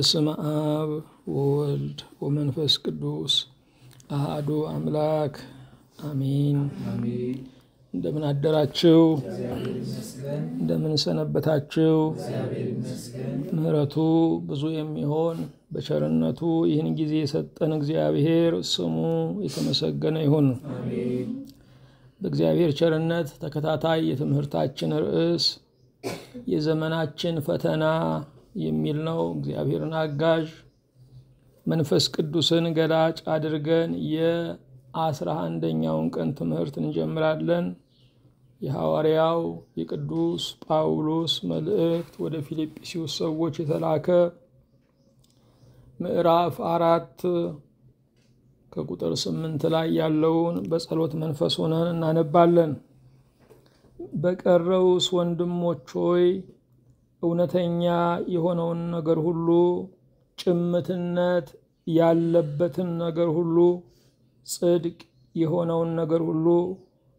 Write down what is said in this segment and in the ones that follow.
በስመ አብ ወወልድ ወመንፈስ ቅዱስ አሃዱ አምላክ አሜን። እንደምን አደራችሁ? እንደምን ሰነበታችሁ? ምሕረቱ ብዙ የሚሆን በቸርነቱ ይህን ጊዜ የሰጠን እግዚአብሔር ስሙ የተመሰገነ ይሁን። በእግዚአብሔር ቸርነት ተከታታይ የትምህርታችን ርዕስ የዘመናችን ፈተና የሚል ነው። እግዚአብሔርን አጋዥ መንፈስ ቅዱስን ገላጭ አድርገን የአስራ አንደኛውን ቀን ትምህርት እንጀምራለን። የሐዋርያው የቅዱስ ጳውሎስ መልእክት ወደ ፊልጵስዩስ ሰዎች የተላከ ምዕራፍ አራት ከቁጥር ስምንት ላይ ያለውን በጸሎት መንፈስ ሆነን እናነባለን። በቀረውስ ወንድሞች ሆይ እውነተኛ የሆነውን ነገር ሁሉ፣ ጭምትነት ያለበትን ነገር ሁሉ፣ ጽድቅ የሆነውን ነገር ሁሉ፣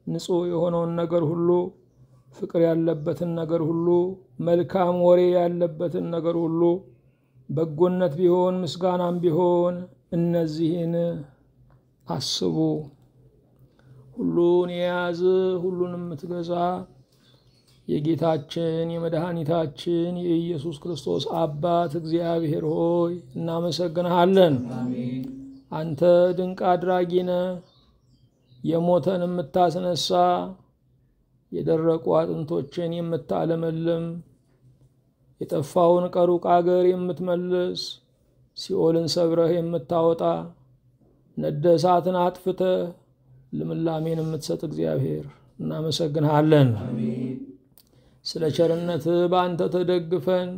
ንጹሕ የሆነውን ነገር ሁሉ፣ ፍቅር ያለበትን ነገር ሁሉ፣ መልካም ወሬ ያለበትን ነገር ሁሉ፣ በጎነት ቢሆን ምስጋናም ቢሆን እነዚህን አስቡ። ሁሉን የያዝ ሁሉን የምትገዛ የጌታችን የመድኃኒታችን የኢየሱስ ክርስቶስ አባት እግዚአብሔር ሆይ እናመሰግንሃለን። አንተ ድንቅ አድራጊ ነህ። የሞተን የምታስነሳ፣ የደረቁ አጥንቶችን የምታለመልም፣ የጠፋውን ከሩቅ አገር የምትመልስ፣ ሲኦልን ሰብረህ የምታወጣ፣ ነደ እሳትን አጥፍተህ ልምላሜን የምትሰጥ እግዚአብሔር እናመሰግንሃለን። ስለ ቸርነትህ በአንተ ተደግፈን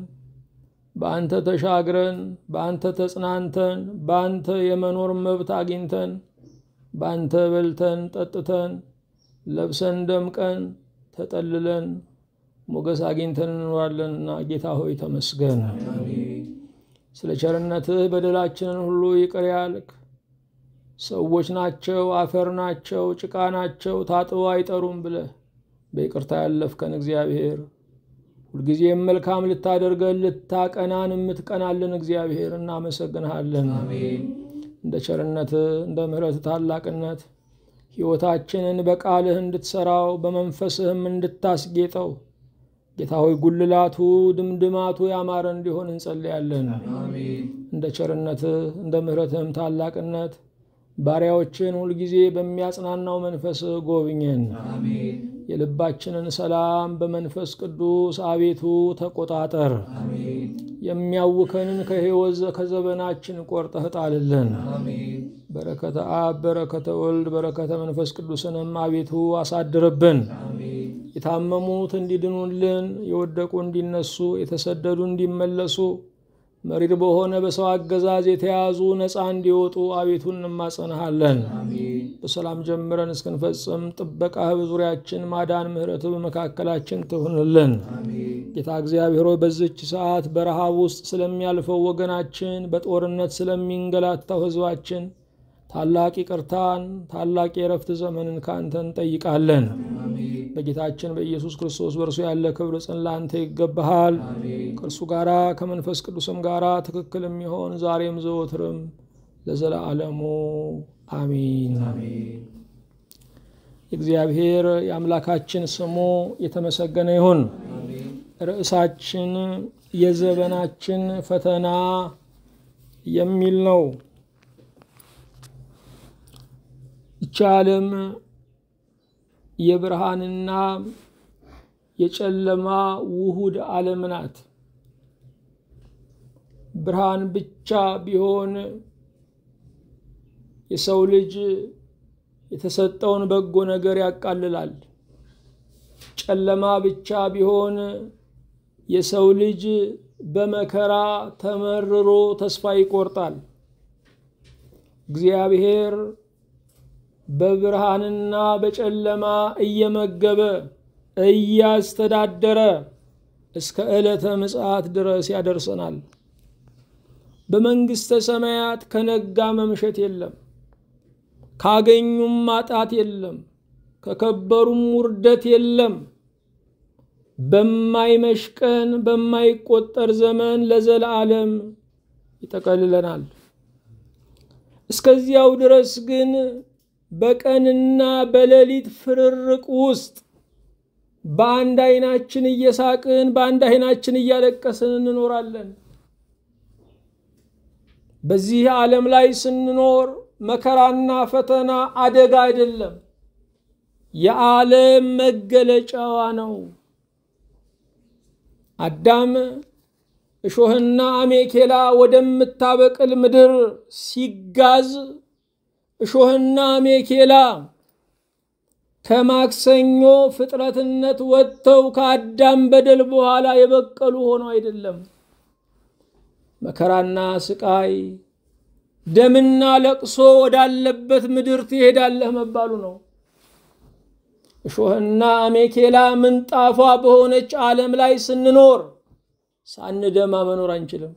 በአንተ ተሻግረን በአንተ ተጽናንተን በአንተ የመኖር መብት አግኝተን በአንተ በልተን ጠጥተን ለብሰን ደምቀን ተጠልለን ሞገስ አግኝተን እንኖራለንና ጌታ ሆይ ተመስገን። ስለ ቸርነትህ በደላችንን ሁሉ ይቅር ያልክ ሰዎች ናቸው፣ አፈር ናቸው፣ ጭቃ ናቸው፣ ታጥበው አይጠሩም ብለህ በይቅርታ ያለፍከን እግዚአብሔር ሁልጊዜም መልካም ልታደርገን ልታቀናን የምትቀናልን እግዚአብሔር እናመሰግንሃለን። እንደ ቸርነትህ እንደ ምሕረት ታላቅነት ሕይወታችንን በቃልህ እንድትሰራው በመንፈስህም እንድታስጌጠው ጌታ ሆይ ጉልላቱ ድምድማቱ ያማረ እንዲሆን እንጸልያለን። እንደ ቸርነትህ እንደ ምሕረትህም ታላቅነት ባሪያዎችን ሁልጊዜ በሚያጽናናው መንፈስ ጎብኘን። የልባችንን ሰላም በመንፈስ ቅዱስ አቤቱ ተቆጣጠር። የሚያውከንን ከሕይወት ከዘበናችን ቆርጠህ ጣልልን። በረከተ አብ፣ በረከተ ወልድ፣ በረከተ መንፈስ ቅዱስንም አቤቱ አሳድርብን። የታመሙት እንዲድኑልን፣ የወደቁ እንዲነሱ፣ የተሰደዱ እንዲመለሱ መሪር በሆነ በሰው አገዛዝ የተያዙ ነፃ እንዲወጡ አቤቱ እንማጸንሃለን። በሰላም ጀምረን እስክንፈጽም ጥበቃህ በዙሪያችን ማዳን፣ ምሕረትህ በመካከላችን ትሁንልን። ጌታ እግዚአብሔር በዚች ሰዓት በረሃብ ውስጥ ስለሚያልፈው ወገናችን፣ በጦርነት ስለሚንገላታው ሕዝባችን ታላቅ ይቅርታን ታላቅ የእረፍት ዘመንን ከአንተ እንጠይቃለን። በጌታችን በኢየሱስ ክርስቶስ በእርሱ ያለ ክብር ጽን ለአንተ ይገባሃል። ከእርሱ ጋራ ከመንፈስ ቅዱስም ጋራ ትክክል የሚሆን ዛሬም ዘወትርም ለዘለዓለሙ አሚን። የእግዚአብሔር የአምላካችን ስሙ የተመሰገነ ይሁን። ርዕሳችን የዘመናችን ፈተና የሚል ነው። ይቺ ዓለም የብርሃንና የጨለማ ውሁድ ዓለም ናት። ብርሃን ብቻ ቢሆን የሰው ልጅ የተሰጠውን በጎ ነገር ያቃልላል። ጨለማ ብቻ ቢሆን የሰው ልጅ በመከራ ተመርሮ ተስፋ ይቆርጣል። እግዚአብሔር በብርሃንና በጨለማ እየመገበ እያስተዳደረ እስከ ዕለተ ምጽአት ድረስ ያደርሰናል። በመንግሥተ ሰማያት ከነጋ መምሸት የለም፣ ካገኙም ማጣት የለም፣ ከከበሩም ውርደት የለም። በማይመሽ ቀን በማይቆጠር ዘመን ለዘላለም ይጠቀልለናል። እስከዚያው ድረስ ግን በቀንና በሌሊት ፍርርቅ ውስጥ በአንድ አይናችን እየሳቅን በአንድ አይናችን እያለቀስን እንኖራለን። በዚህ ዓለም ላይ ስንኖር መከራና ፈተና አደጋ አይደለም፣ የዓለም መገለጫዋ ነው። አዳም እሾህና አሜኬላ ወደምታበቅል ምድር ሲጋዝ እሾህና አሜኬላ ከማክሰኞ ፍጥረትነት ወጥተው ከአዳም በደል በኋላ የበቀሉ ሆኖ አይደለም። መከራና ስቃይ፣ ደምና ለቅሶ ወዳለበት ምድር ትሄዳለህ መባሉ ነው። እሾህና አሜኬላ ምንጣፏ በሆነች ዓለም ላይ ስንኖር ሳንደማ መኖር አንችልም።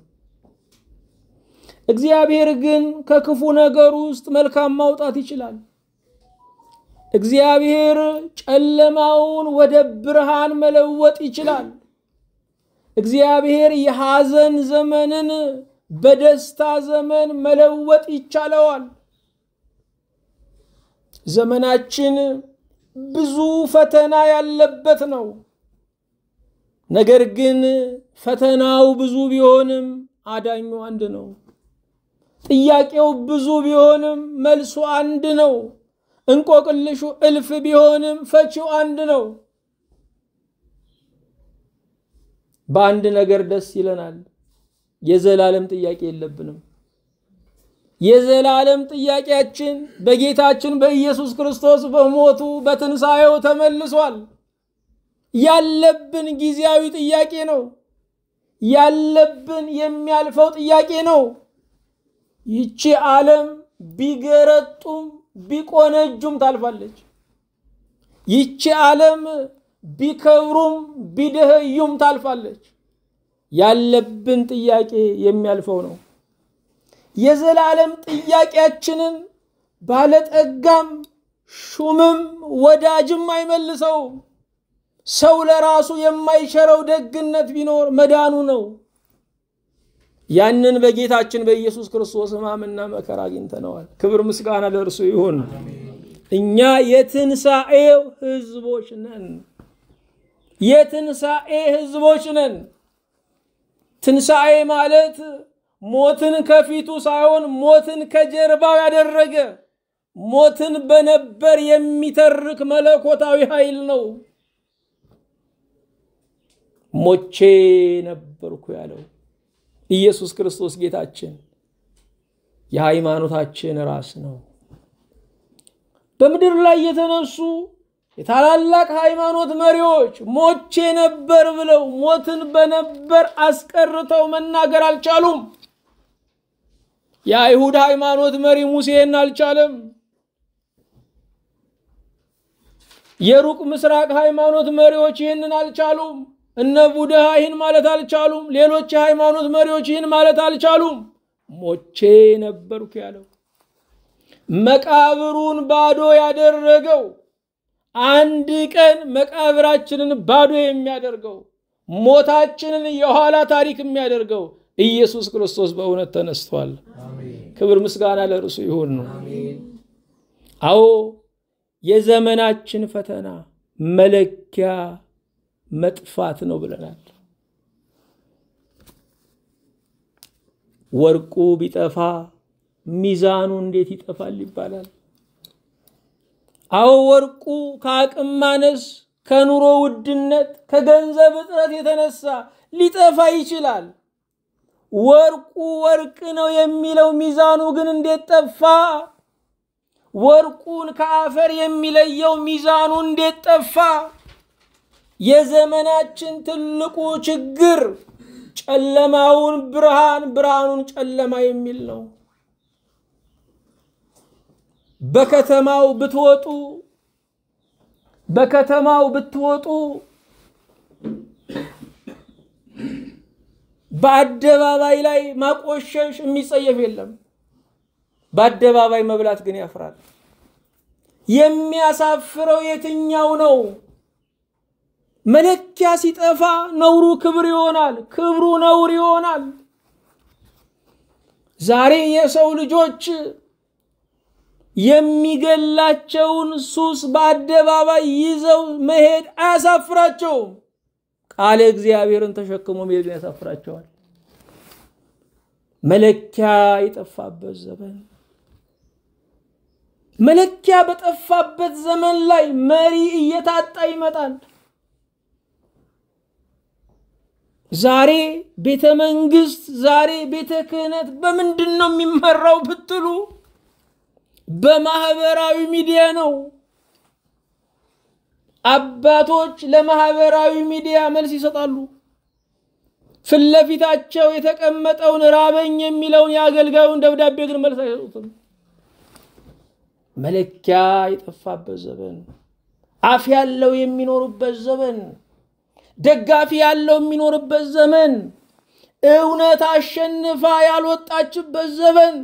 እግዚአብሔር ግን ከክፉ ነገር ውስጥ መልካም ማውጣት ይችላል። እግዚአብሔር ጨለማውን ወደ ብርሃን መለወጥ ይችላል። እግዚአብሔር የሐዘን ዘመንን በደስታ ዘመን መለወጥ ይቻለዋል። ዘመናችን ብዙ ፈተና ያለበት ነው። ነገር ግን ፈተናው ብዙ ቢሆንም አዳኙ አንድ ነው። ጥያቄው ብዙ ቢሆንም መልሱ አንድ ነው። እንቆቅልሹ እልፍ ቢሆንም ፈቺው አንድ ነው። በአንድ ነገር ደስ ይለናል። የዘላለም ጥያቄ የለብንም። የዘላለም ጥያቄያችን በጌታችን በኢየሱስ ክርስቶስ በሞቱ በትንሣኤው ተመልሷል። ያለብን ጊዜያዊ ጥያቄ ነው። ያለብን የሚያልፈው ጥያቄ ነው። ይቺ ዓለም ቢገረጡም ቢቆነጁም ታልፋለች። ይቺ ዓለም ቢከብሩም ቢደኸዩም ታልፋለች። ያለብን ጥያቄ የሚያልፈው ነው። የዘላለም ጥያቄያችንን ባለጠጋም ሹምም ወዳጅም አይመልሰውም። ሰው ለራሱ የማይቸረው ደግነት ቢኖር መዳኑ ነው። ያንን በጌታችን በኢየሱስ ክርስቶስ ሕማምና መከራ አግኝተነዋል። ክብር ምስጋና ለእርሱ ይሁን። እኛ የትንሣኤው ሕዝቦች ነን። የትንሣኤ ሕዝቦች ነን። ትንሣኤ ማለት ሞትን ከፊቱ ሳይሆን ሞትን ከጀርባው ያደረገ ሞትን በነበር የሚተርክ መለኮታዊ ኃይል ነው። ሞቼ ነበርኩ ያለው ኢየሱስ ክርስቶስ ጌታችን የሃይማኖታችን ራስ ነው። በምድር ላይ የተነሱ የታላላቅ ሃይማኖት መሪዎች ሞቼ ነበር ብለው ሞትን በነበር አስቀርተው መናገር አልቻሉም። የአይሁድ ሃይማኖት መሪ ሙሴን አልቻለም። የሩቅ ምስራቅ ሃይማኖት መሪዎች ይህንን አልቻሉም። እነ ቡድሃ ይህን ማለት አልቻሉም። ሌሎች የሃይማኖት መሪዎች ይህን ማለት አልቻሉም። ሞቼ ነበርኩ ያለው መቃብሩን ባዶ ያደረገው አንድ ቀን መቃብራችንን ባዶ የሚያደርገው ሞታችንን የኋላ ታሪክ የሚያደርገው ኢየሱስ ክርስቶስ በእውነት ተነስቷል። ክብር ምስጋና ለእርሱ ይሁን ነው። አዎ የዘመናችን ፈተና መለኪያ መጥፋት ነው ብለናል። ወርቁ ቢጠፋ ሚዛኑ እንዴት ይጠፋል ይባላል። አዎ ወርቁ ከአቅም ማነስ፣ ከኑሮ ውድነት፣ ከገንዘብ እጥረት የተነሳ ሊጠፋ ይችላል። ወርቁ ወርቅ ነው የሚለው ሚዛኑ ግን እንዴት ጠፋ? ወርቁን ከአፈር የሚለየው ሚዛኑ እንዴት ጠፋ? የዘመናችን ትልቁ ችግር ጨለማውን ብርሃን፣ ብርሃኑን ጨለማ የሚል ነው። በከተማው ብትወጡ በከተማው ብትወጡ በአደባባይ ላይ ማቆሸሽ የሚጸየፍ የለም። በአደባባይ መብላት ግን ያፍራል። የሚያሳፍረው የትኛው ነው? መለኪያ ሲጠፋ ነውሩ ክብር ይሆናል፣ ክብሩ ነውር ይሆናል። ዛሬ የሰው ልጆች የሚገላቸውን ሱስ በአደባባይ ይዘው መሄድ አያሳፍራቸውም። ቃለ እግዚአብሔርን ተሸክሞ መሄድ ያሳፍራቸዋል። መለኪያ የጠፋበት ዘመን መለኪያ በጠፋበት ዘመን ላይ መሪ እየታጣ ይመጣል። ዛሬ ቤተ መንግስት፣ ዛሬ ቤተ ክህነት በምንድን ነው የሚመራው ብትሉ በማህበራዊ ሚዲያ ነው። አባቶች ለማህበራዊ ሚዲያ መልስ ይሰጣሉ። ፊት ለፊታቸው የተቀመጠውን ራበኝ የሚለውን የአገልጋዩን ደብዳቤ ግን መልስ አይሰጡትም። መለኪያ የጠፋበት ዘመን፣ አፍ ያለው የሚኖሩበት ዘመን፣ ደጋፊ ያለው የሚኖርበት ዘመን፣ እውነት አሸንፋ ያልወጣችበት ዘመን፣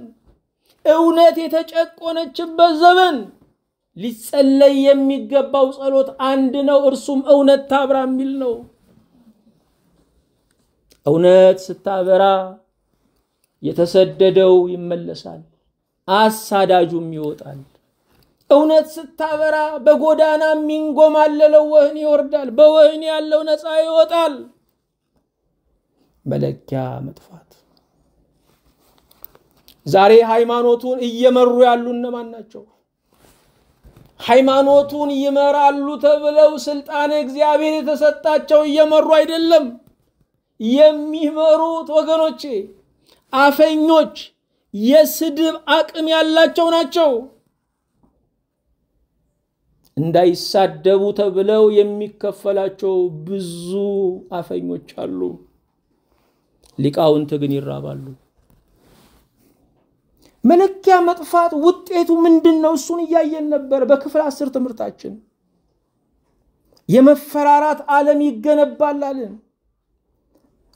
እውነት የተጨቆነችበት ዘመን። ሊጸለይ የሚገባው ጸሎት አንድ ነው፣ እርሱም እውነት ታብራ የሚል ነው። እውነት ስታበራ የተሰደደው ይመለሳል፣ አሳዳጁም ይወጣል። እውነት ስታበራ በጎዳና የሚንጎማለለው ወህኒ ይወርዳል፣ በወህኒ ያለው ነፃ ይወጣል። መለኪያ መጥፋት። ዛሬ ሃይማኖቱን እየመሩ ያሉ እነማን ናቸው? ሃይማኖቱን ይመራሉ ተብለው ስልጣን እግዚአብሔር የተሰጣቸው እየመሩ አይደለም። የሚመሩት ወገኖቼ አፈኞች፣ የስድብ አቅም ያላቸው ናቸው። እንዳይሳደቡ ተብለው የሚከፈላቸው ብዙ አፈኞች አሉ። ሊቃውንት ግን ይራባሉ። መለኪያ መጥፋት ውጤቱ ምንድን ነው? እሱን እያየን ነበር በክፍል አስር ትምህርታችን። የመፈራራት ዓለም ይገነባል አልን።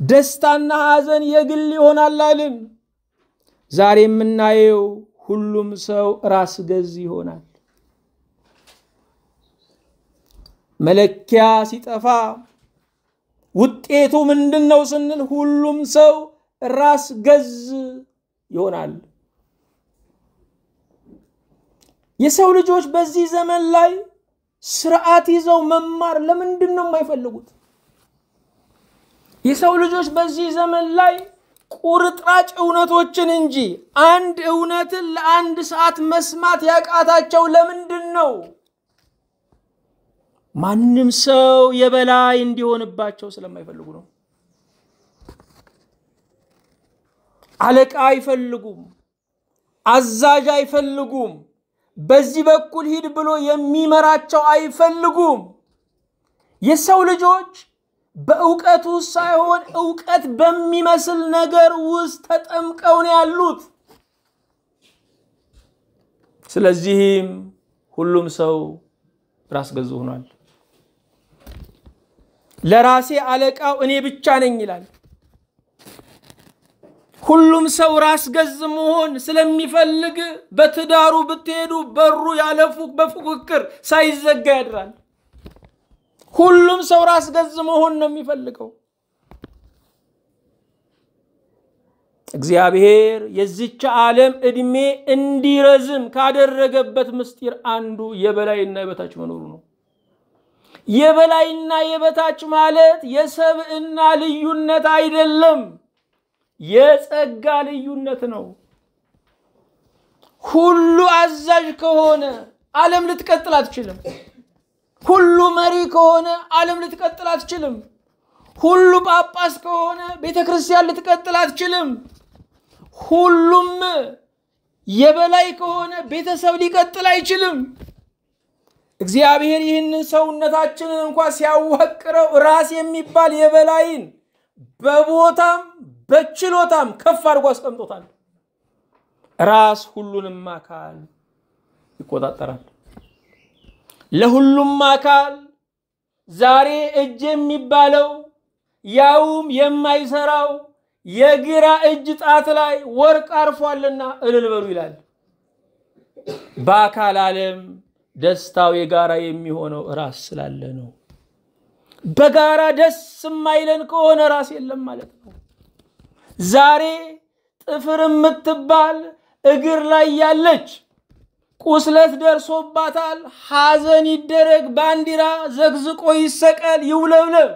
ደስታና ሐዘን የግል ይሆናል አልን። ዛሬ የምናየው ሁሉም ሰው ራስ ገዝ ይሆናል። መለኪያ ሲጠፋ ውጤቱ ምንድን ነው ስንል ሁሉም ሰው ራስ ገዝ ይሆናል። የሰው ልጆች በዚህ ዘመን ላይ ስርዓት ይዘው መማር ለምንድን ነው የማይፈልጉት? የሰው ልጆች በዚህ ዘመን ላይ ቁርጥራጭ እውነቶችን እንጂ አንድ እውነትን ለአንድ ሰዓት መስማት ያቃታቸው ለምንድን ነው? ማንም ሰው የበላይ እንዲሆንባቸው ስለማይፈልጉ ነው። አለቃ አይፈልጉም፣ አዛዥ አይፈልጉም፣ በዚህ በኩል ሂድ ብሎ የሚመራቸው አይፈልጉም። የሰው ልጆች በእውቀት ውስጥ ሳይሆን እውቀት በሚመስል ነገር ውስጥ ተጠምቀው ነው ያሉት። ስለዚህም ሁሉም ሰው ራስ ገዝ ሆኗል። ለራሴ አለቃው እኔ ብቻ ነኝ ይላል። ሁሉም ሰው ራስ ገዝ መሆን ስለሚፈልግ በትዳሩ ብትሄዱ በሩ ያለፉ በፉክክር ሳይዘጋ ያድራል። ሁሉም ሰው ራስ ገዝ መሆን ነው የሚፈልገው። እግዚአብሔር የዚች ዓለም ዕድሜ እንዲረዝም ካደረገበት ምስጢር አንዱ የበላይና የበታች መኖሩ ነው። የበላይና የበታች ማለት የሰብዕና ልዩነት አይደለም፣ የጸጋ ልዩነት ነው። ሁሉ አዛዥ ከሆነ ዓለም ልትቀጥል አትችልም። ሁሉ መሪ ከሆነ ዓለም ልትቀጥል አትችልም። ሁሉ ጳጳስ ከሆነ ቤተ ክርስቲያን ልትቀጥል አትችልም። ሁሉም የበላይ ከሆነ ቤተሰብ ሊቀጥል አይችልም። እግዚአብሔር ይህንን ሰውነታችንን እንኳ ሲያዋቅረው ራስ የሚባል የበላይን በቦታም በችሎታም ከፍ አድርጎ አስቀምጦታል። ራስ ሁሉንም አካል ይቆጣጠራል። ለሁሉም አካል ዛሬ እጅ የሚባለው ያውም የማይሰራው የግራ እጅ ጣት ላይ ወርቅ አርፏልና እልል በሉ ይላል። በአካል ዓለም ደስታው የጋራ የሚሆነው ራስ ስላለ ነው። በጋራ ደስ የማይለን ከሆነ ራስ የለም ማለት ነው። ዛሬ ጥፍር የምትባል እግር ላይ ያለች ቁስለት ደርሶባታል። ሐዘን ይደረግ፣ ባንዲራ ዘግዝቆ ይሰቀል፣ ይውለብለብ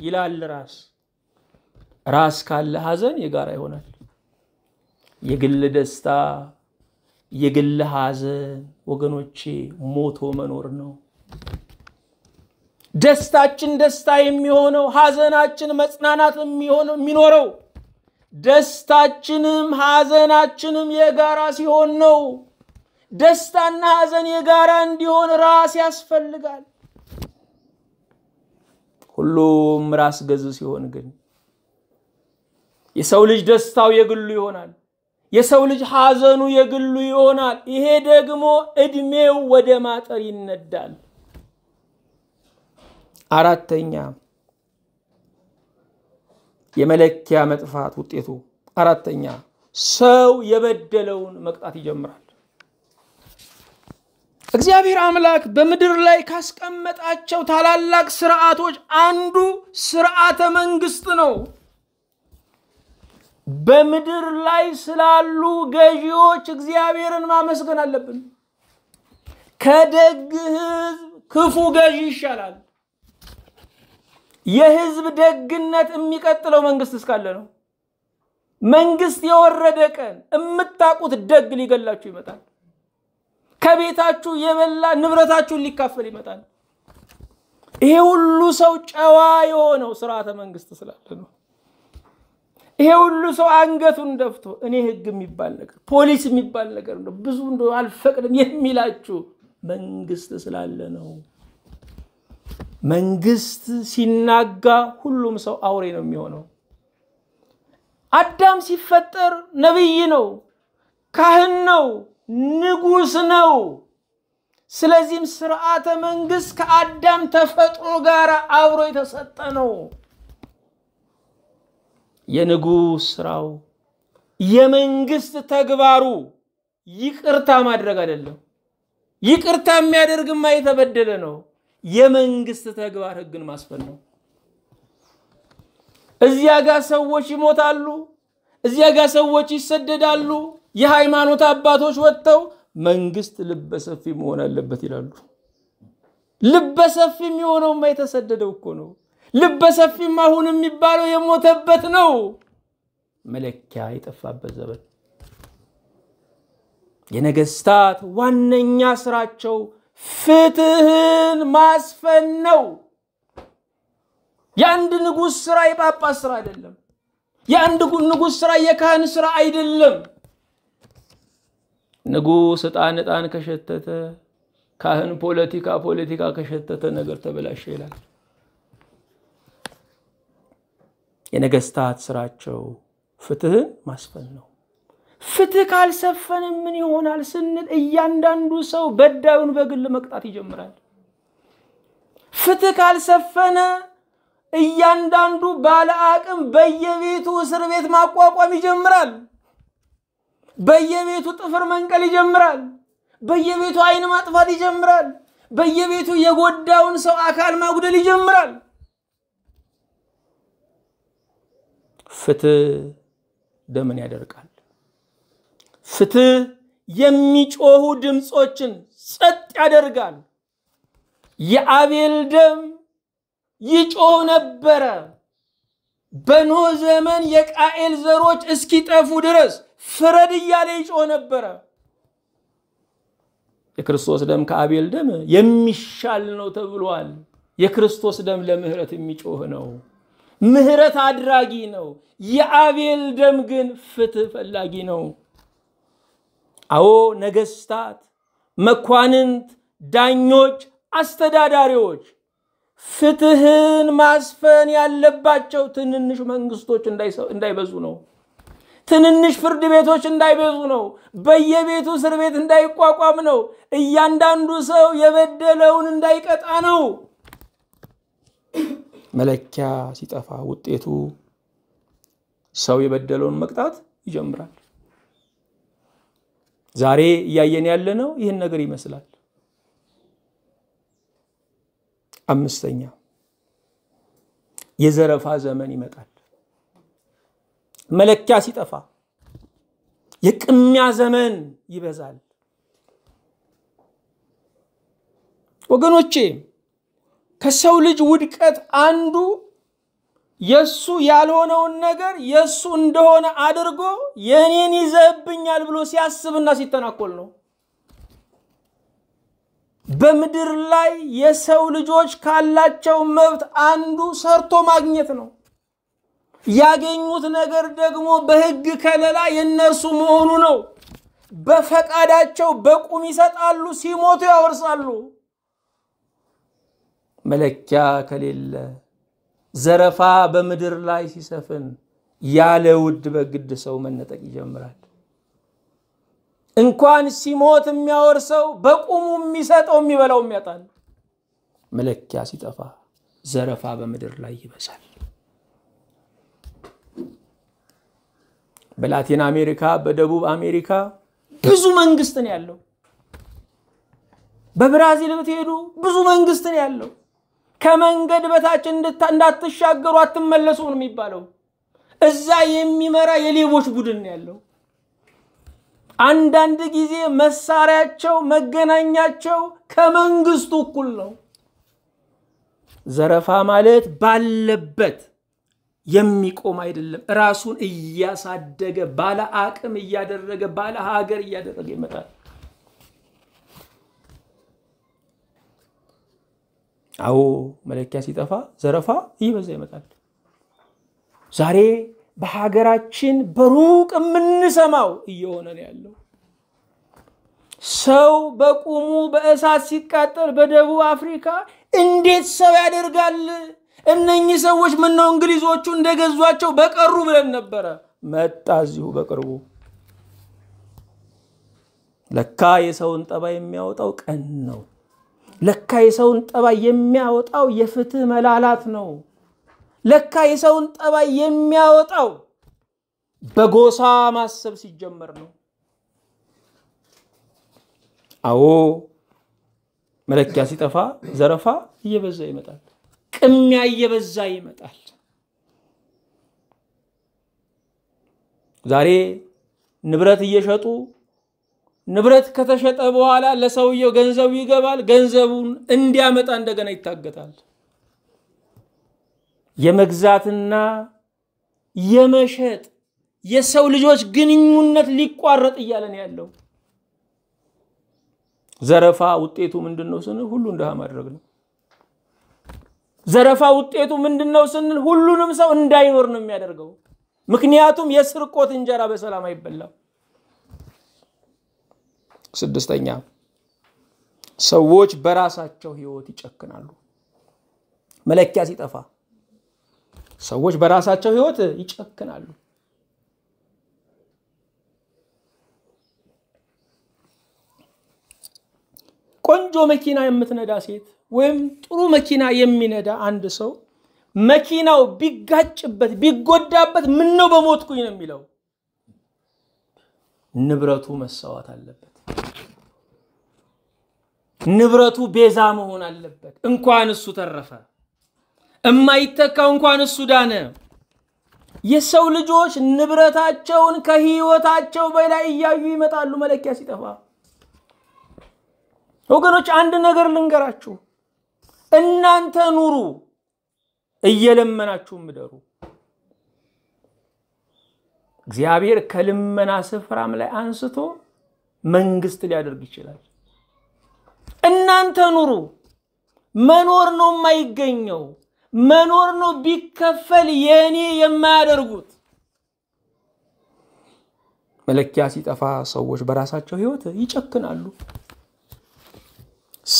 ይላል ራስ። ራስ ካለ ሐዘን የጋራ ይሆናል። የግል ደስታ፣ የግል ሐዘን ወገኖቼ ሞቶ መኖር ነው። ደስታችን ደስታ የሚሆነው ሐዘናችን መጽናናት የሚኖረው ደስታችንም ሐዘናችንም የጋራ ሲሆን ነው። ደስታና ሐዘን የጋራ እንዲሆን ራስ ያስፈልጋል። ሁሉም ራስ ገዝ ሲሆን ግን የሰው ልጅ ደስታው የግሉ ይሆናል። የሰው ልጅ ሐዘኑ የግሉ ይሆናል። ይሄ ደግሞ ዕድሜው ወደ ማጠር ይነዳል። አራተኛ የመለኪያ መጥፋት ውጤቱ አራተኛ ሰው የበደለውን መቅጣት ይጀምራል። እግዚአብሔር አምላክ በምድር ላይ ካስቀመጣቸው ታላላቅ ስርዓቶች አንዱ ስርዓተ መንግስት ነው። በምድር ላይ ስላሉ ገዢዎች እግዚአብሔርን ማመስገን አለብን። ከደግ ሕዝብ ክፉ ገዢ ይሻላል። የሕዝብ ደግነት የሚቀጥለው መንግስት እስካለ ነው። መንግስት የወረደ ቀን የምታውቁት ደግ ሊገላችሁ ይመጣል። ከቤታችሁ የበላ ንብረታችሁን ሊካፈል ይመጣል። ይሄ ሁሉ ሰው ጨዋ የሆነው ስርዓተ መንግስት ስላለ ነው። ይሄ ሁሉ ሰው አንገቱን ደፍቶ እኔ ህግ የሚባል ነገር ፖሊስ የሚባል ነገር ነው ብዙ እንደ አልፈቅድም የሚላችሁ መንግስት ስላለ ነው። መንግስት ሲናጋ ሁሉም ሰው አውሬ ነው የሚሆነው። አዳም ሲፈጠር ነቢይ ነው፣ ካህን ነው፣ ንጉስ ነው። ስለዚህም ስርዓተ መንግስት ከአዳም ተፈጥሮ ጋር አብሮ የተሰጠ ነው። የንጉስ ስራው የመንግስት ተግባሩ ይቅርታ ማድረግ አይደለም። ይቅርታ የሚያደርግማ የተበደለ ነው። የመንግስት ተግባር ህግን ማስፈን ነው። እዚያ ጋር ሰዎች ይሞታሉ፣ እዚያ ጋር ሰዎች ይሰደዳሉ። የሃይማኖት አባቶች ወጥተው መንግስት ልበሰፊ መሆን አለበት ይላሉ። ልበሰፊ የሚሆነውማ የተሰደደው እኮ ነው። ልበሰፊም አሁን የሚባለው የሞተበት ነው። መለኪያ የጠፋበት ዘመን። የነገስታት ዋነኛ ስራቸው ፍትህን ማስፈን ነው። የአንድ ንጉሥ ስራ የጳጳስ ስራ አይደለም። የአንድ ንጉሥ ስራ የካህን ስራ አይደለም። ንጉሥ ዕጣን ዕጣን ከሸተተ፣ ካህን ፖለቲካ ፖለቲካ ከሸተተ ነገር ተበላሸ ይላል። የነገስታት ስራቸው ፍትህን ማስፈን ነው። ፍትህ ካልሰፈን ምን ይሆናል ስንል እያንዳንዱ ሰው በዳዩን በግል መቅጣት ይጀምራል። ፍትህ ካልሰፈነ እያንዳንዱ ባለ አቅም በየቤቱ እስር ቤት ማቋቋም ይጀምራል። በየቤቱ ጥፍር መንቀል ይጀምራል። በየቤቱ አይን ማጥፋት ይጀምራል። በየቤቱ የጎዳውን ሰው አካል ማጉደል ይጀምራል። ፍትህ ደምን ያደርቃል። ፍትህ የሚጮሁ ድምፆችን ጸጥ ያደርጋል። የአቤል ደም ይጮህ ነበረ። በኖህ ዘመን የቃኤል ዘሮች እስኪጠፉ ድረስ ፍረድ እያለ ይጮህ ነበረ። የክርስቶስ ደም ከአቤል ደም የሚሻል ነው ተብሏል። የክርስቶስ ደም ለምህረት የሚጮህ ነው። ምህረት አድራጊ ነው። የአቤል ደም ግን ፍትህ ፈላጊ ነው። አዎ ነገስታት፣ መኳንንት፣ ዳኞች፣ አስተዳዳሪዎች ፍትህን ማስፈን ያለባቸው ትንንሽ መንግስቶች እንዳይበዙ ነው። ትንንሽ ፍርድ ቤቶች እንዳይበዙ ነው። በየቤቱ እስር ቤት እንዳይቋቋም ነው። እያንዳንዱ ሰው የበደለውን እንዳይቀጣ ነው። መለኪያ ሲጠፋ ውጤቱ ሰው የበደለውን መቅጣት ይጀምራል። ዛሬ እያየን ያለነው ይህን ነገር ይመስላል። አምስተኛ የዘረፋ ዘመን ይመጣል። መለኪያ ሲጠፋ የቅሚያ ዘመን ይበዛል። ወገኖቼ ከሰው ልጅ ውድቀት አንዱ የሱ ያልሆነውን ነገር የሱ እንደሆነ አድርጎ የኔን ይዘብኛል ብሎ ሲያስብና ሲተናኮል ነው። በምድር ላይ የሰው ልጆች ካላቸው መብት አንዱ ሰርቶ ማግኘት ነው። ያገኙት ነገር ደግሞ በሕግ ከለላ የእነርሱ መሆኑ ነው። በፈቃዳቸው በቁም ይሰጣሉ፣ ሲሞቱ ያወርሳሉ። መለኪያ ከሌለ ዘረፋ በምድር ላይ ሲሰፍን ያለ ውድ በግድ ሰው መነጠቅ ይጀምራል። እንኳን ሲሞት የሚያወርሰው በቁሙ የሚሰጠው የሚበላውም ያጣል። መለኪያ ሲጠፋ ዘረፋ በምድር ላይ ይበዛል። በላቲን አሜሪካ፣ በደቡብ አሜሪካ ብዙ መንግስት ነው ያለው። በብራዚል ብትሄዱ ብዙ መንግስት ነው ያለው። ከመንገድ በታች እንዳትሻገሩ አትመለሱ ነው የሚባለው። እዛ የሚመራ የሌቦች ቡድን ያለው። አንዳንድ ጊዜ መሳሪያቸው መገናኛቸው ከመንግስቱ እኩል ነው። ዘረፋ ማለት ባለበት የሚቆም አይደለም። ራሱን እያሳደገ ባለ አቅም እያደረገ ባለ ሀገር እያደረገ ይመጣል። አዎ መለኪያ ሲጠፋ ዘረፋ እየበዛ ይመጣል። ዛሬ በሀገራችን በሩቅ የምንሰማው እየሆነ ነው ያለው። ሰው በቁሙ በእሳት ሲቃጠል በደቡብ አፍሪካ እንዴት ሰው ያደርጋል? እነኚህ ሰዎች ምነው እንግሊዞቹ እንደገዟቸው በቀሩ ብለን ነበረ። መጣ እዚሁ በቅርቡ። ለካ የሰውን ጠባይ የሚያወጣው ቀን ነው። ለካ የሰውን ጠባይ የሚያወጣው የፍትህ መላላት ነው። ለካ የሰውን ጠባይ የሚያወጣው በጎሳ ማሰብ ሲጀመር ነው። አዎ መለኪያ ሲጠፋ ዘረፋ እየበዛ ይመጣል። ቅሚያ እየበዛ ይመጣል። ዛሬ ንብረት እየሸጡ ንብረት ከተሸጠ በኋላ ለሰውየው ገንዘቡ ይገባል። ገንዘቡን እንዲያመጣ እንደገና ይታገታል። የመግዛትና የመሸጥ የሰው ልጆች ግንኙነት ሊቋረጥ እያለ ነው ያለው። ዘረፋ ውጤቱ ምንድን ነው ስንል ሁሉን ድሃ ማድረግ ነው። ዘረፋ ውጤቱ ምንድን ነው ስንል ሁሉንም ሰው እንዳይኖር ነው የሚያደርገው። ምክንያቱም የስርቆት እንጀራ በሰላም አይበላም። ስድስተኛ ሰዎች በራሳቸው ሕይወት ይጨክናሉ። መለኪያ ሲጠፋ ሰዎች በራሳቸው ሕይወት ይጨክናሉ። ቆንጆ መኪና የምትነዳ ሴት ወይም ጥሩ መኪና የሚነዳ አንድ ሰው መኪናው ቢጋጭበት ቢጎዳበት ምን ነው በሞትኩኝ ነው የሚለው። ንብረቱ መሰዋት አለበት። ንብረቱ ቤዛ መሆን አለበት። እንኳን እሱ ተረፈ፣ እማይተካው እንኳን እሱ ዳነ። የሰው ልጆች ንብረታቸውን ከህይወታቸው በላይ እያዩ ይመጣሉ መለኪያ ሲጠፋ። ወገኖች አንድ ነገር ልንገራችሁ፣ እናንተ ኑሩ፣ እየለመናችሁ ምደሩ። እግዚአብሔር ከልመና ስፍራም ላይ አንስቶ መንግስት ሊያደርግ ይችላል። እናንተ ኑሩ። መኖር ነው የማይገኘው፣ መኖር ነው ቢከፈል የእኔ የማያደርጉት። መለኪያ ሲጠፋ ሰዎች በራሳቸው ህይወት ይጨክናሉ።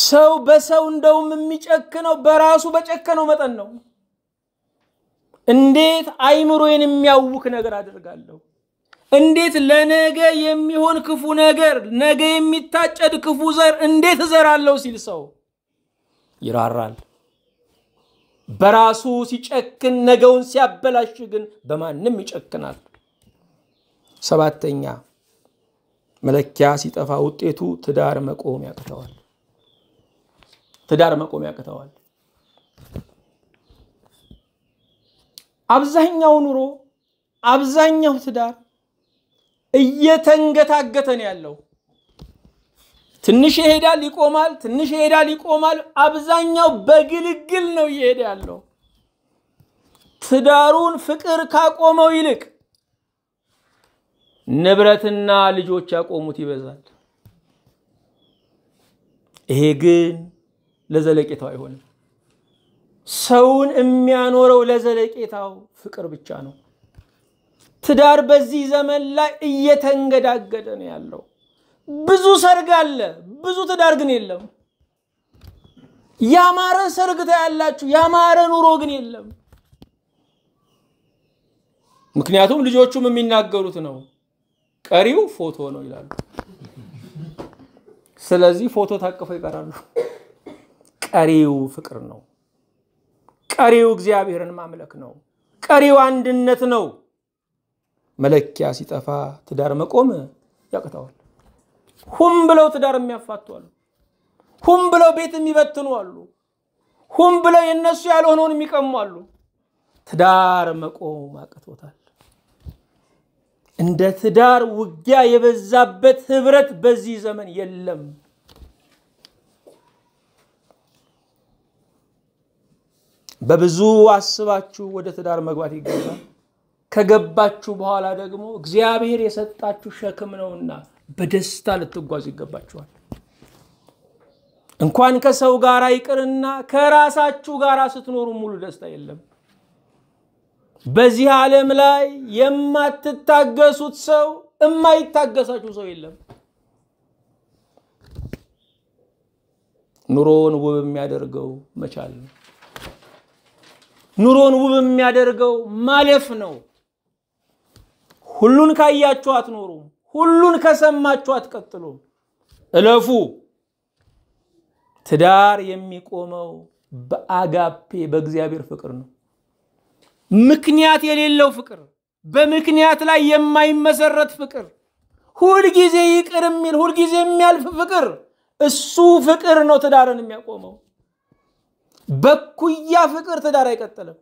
ሰው በሰው እንደውም የሚጨክነው በራሱ በጨከነው መጠን ነው። እንዴት አይምሮዬን የሚያውክ ነገር አደርጋለሁ? እንዴት ለነገ የሚሆን ክፉ ነገር ነገ የሚታጨድ ክፉ ዘር እንዴት እዘራለሁ ሲል ሰው ይራራል። በራሱ ሲጨክን ነገውን ሲያበላሽ ግን በማንም ይጨክናል። ሰባተኛ መለኪያ ሲጠፋ ውጤቱ ትዳር መቆም ያቅተዋል። ትዳር መቆም ያቅተዋል። አብዛኛው ኑሮ አብዛኛው ትዳር እየተንገታገተ ነው ያለው። ትንሽ ይሄዳል ይቆማል፣ ትንሽ ይሄዳል ይቆማል። አብዛኛው በግልግል ነው እየሄደ ያለው። ትዳሩን ፍቅር ካቆመው ይልቅ ንብረትና ልጆች ያቆሙት ይበዛል። ይሄ ግን ለዘለቄታው አይሆንም። ሰውን የሚያኖረው ለዘለቄታው ፍቅር ብቻ ነው። ትዳር በዚህ ዘመን ላይ እየተንገዳገደ ነው ያለው። ብዙ ሰርግ አለ፣ ብዙ ትዳር ግን የለም። ያማረ ሰርግ ታያላችሁ፣ ያማረ ኑሮ ግን የለም። ምክንያቱም ልጆቹም የሚናገሩት ነው፣ ቀሪው ፎቶ ነው ይላሉ። ስለዚህ ፎቶ ታቅፈው ይቀራሉ። ቀሪው ፍቅር ነው። ቀሪው እግዚአብሔርን ማምለክ ነው። ቀሪው አንድነት ነው። መለኪያ ሲጠፋ ትዳር መቆም ያቅተዋል። ሁም ብለው ትዳር የሚያፋቱ አሉ። ሁም ብለው ቤት የሚበትኑ አሉ። ሁም ብለው የነሱ ያልሆነውን የሚቀሙ አሉ። ትዳር መቆም አቅቶታል። እንደ ትዳር ውጊያ የበዛበት ህብረት በዚህ ዘመን የለም። በብዙ አስባችሁ ወደ ትዳር መግባት ይገባል። ከገባችሁ በኋላ ደግሞ እግዚአብሔር የሰጣችሁ ሸክም ነውና በደስታ ልትጓዙ ይገባችኋል። እንኳን ከሰው ጋር ይቅርና ከራሳችሁ ጋር ስትኖሩ ሙሉ ደስታ የለም። በዚህ ዓለም ላይ የማትታገሱት ሰው የማይታገሳችሁ ሰው የለም። ኑሮን ውብ የሚያደርገው መቻል ነው። ኑሮን ውብ የሚያደርገው ማለፍ ነው። ሁሉን ካያችሁ አትኖሩም። ሁሉን ከሰማችሁ አትቀጥሉም። እለፉ። ትዳር የሚቆመው በአጋፔ በእግዚአብሔር ፍቅር ነው። ምክንያት የሌለው ፍቅር፣ በምክንያት ላይ የማይመሰረት ፍቅር፣ ሁልጊዜ ይቅር የሚል ሁልጊዜ የሚያልፍ ፍቅር፣ እሱ ፍቅር ነው ትዳርን የሚያቆመው። በኩያ ፍቅር ትዳር አይቀጥልም።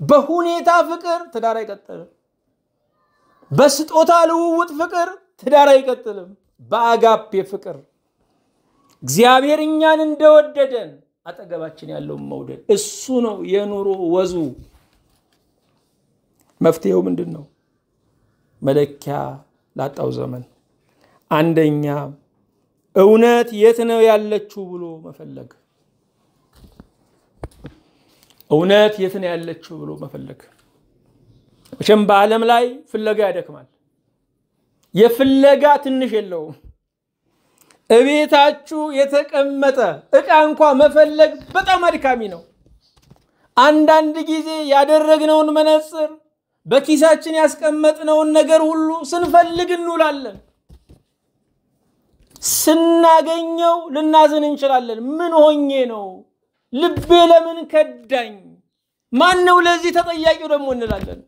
በሁኔታ ፍቅር ትዳር አይቀጥልም። በስጦታ ልውውጥ ፍቅር ትዳር አይቀጥልም። በአጋፔ ፍቅር እግዚአብሔር እኛን እንደወደደን አጠገባችን ያለውን መውደድ እሱ ነው የኑሮ ወዙ። መፍትሄው ምንድን ነው? መለኪያ ላጣው ዘመን አንደኛ እውነት የት ነው ያለችው ብሎ መፈለግ። እውነት የት ነው ያለችው ብሎ መፈለግ። መቼም በዓለም ላይ ፍለጋ ያደክማል። የፍለጋ ትንሽ የለውም። እቤታችሁ የተቀመጠ ዕቃ እንኳ መፈለግ በጣም አድካሚ ነው። አንዳንድ ጊዜ ያደረግነውን መነጽር፣ በኪሳችን ያስቀመጥነውን ነገር ሁሉ ስንፈልግ እንውላለን። ስናገኘው ልናዝን እንችላለን። ምን ሆኜ ነው? ልቤ ለምን ከዳኝ? ማን ነው ለዚህ ተጠያቂው ደግሞ እንላለን።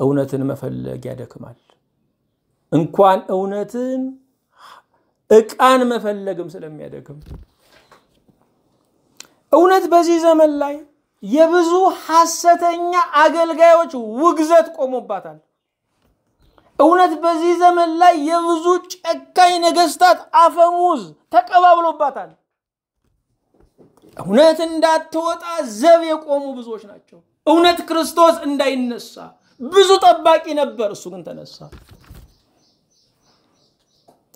እውነትን መፈለግ ያደክማል። እንኳን እውነትን ዕቃን መፈለግም ስለሚያደክም እውነት በዚህ ዘመን ላይ የብዙ ሐሰተኛ አገልጋዮች ውግዘት ቆሞባታል። እውነት በዚህ ዘመን ላይ የብዙ ጨካኝ ነገስታት አፈሙዝ ተቀባብሎባታል። እውነት እንዳትወጣ ዘብ የቆሙ ብዙዎች ናቸው። እውነት ክርስቶስ እንዳይነሳ ብዙ ጠባቂ ነበር፣ እሱ ግን ተነሳ።